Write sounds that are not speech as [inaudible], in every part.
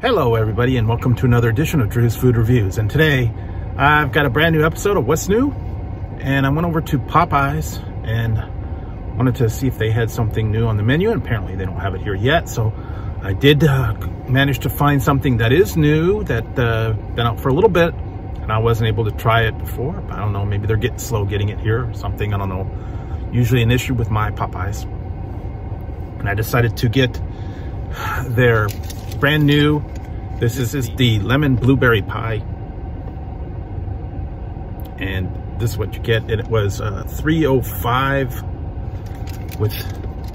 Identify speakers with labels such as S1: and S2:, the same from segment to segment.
S1: Hello everybody and welcome to another edition of Drew's Food Reviews. And today I've got a brand new episode of What's New and I went over to Popeyes and wanted to see if they had something new on the menu and apparently they don't have it here yet. So I did uh, manage to find something that is new that uh, been out for a little bit and I wasn't able to try it before. I don't know, maybe they're getting slow getting it here or something, I don't know. Usually an issue with my Popeyes. And I decided to get their brand new. This is, is the lemon blueberry pie. And this is what you get. And it was uh, 305 with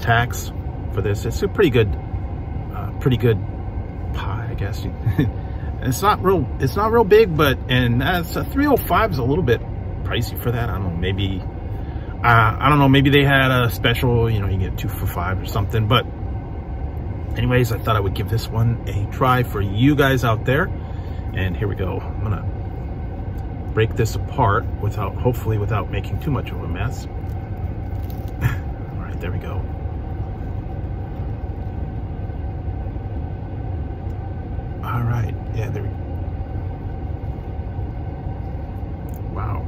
S1: tax for this. It's a pretty good, uh, pretty good pie, I guess. [laughs] it's not real, it's not real big, but, and that's a 305 is a little bit pricey for that. I don't know, maybe, uh, I don't know, maybe they had a special, you know, you get two for five or something, but anyways, I thought I would give this one a try for you guys out there. And here we go. I'm gonna break this apart without, hopefully without making too much of a mess. [laughs] All right, there we go. All right, yeah, there we go. Wow.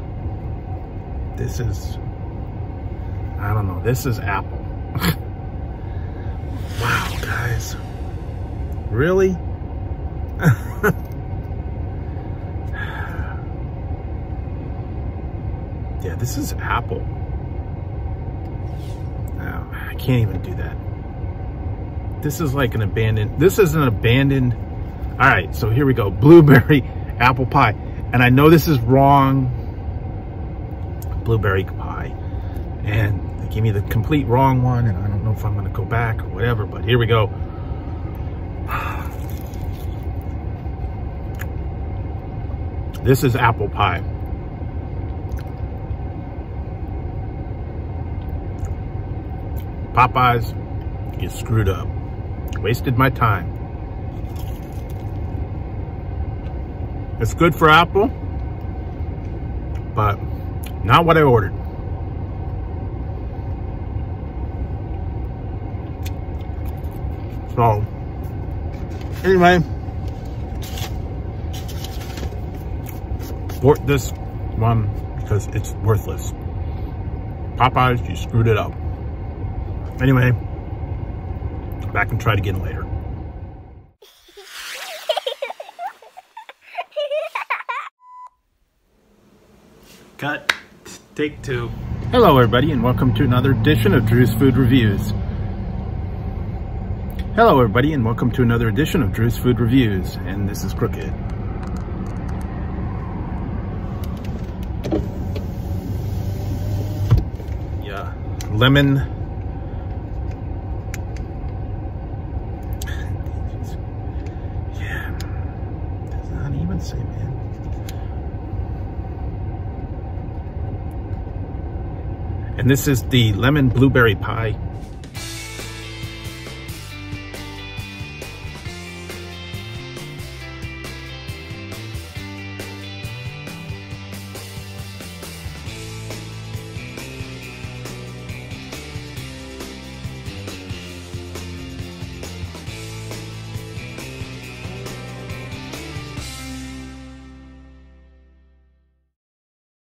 S1: [laughs] This is, I don't know, this is Apple. [laughs] guys. Really? [laughs] yeah, this is Apple. I can't even do that. This is like an abandoned, this is an abandoned, all right, so here we go. [laughs] Blueberry apple pie. And I know this is wrong. Blueberry pie. And they gave me the complete wrong one and I don't if I'm gonna go back or whatever, but here we go. This is apple pie. Popeyes, you screwed up. Wasted my time. It's good for apple, but not what I ordered. So, anyway, support this one because it's worthless. Popeyes, you screwed it up. Anyway, back and try it again later. Cut. Take two. Hello everybody and welcome to another edition of Drew's Food Reviews. Hello everybody and welcome to another edition of Drew's Food Reviews and this is Crooked. Yeah, lemon. [laughs] yeah, does not even say man. And this is the lemon blueberry pie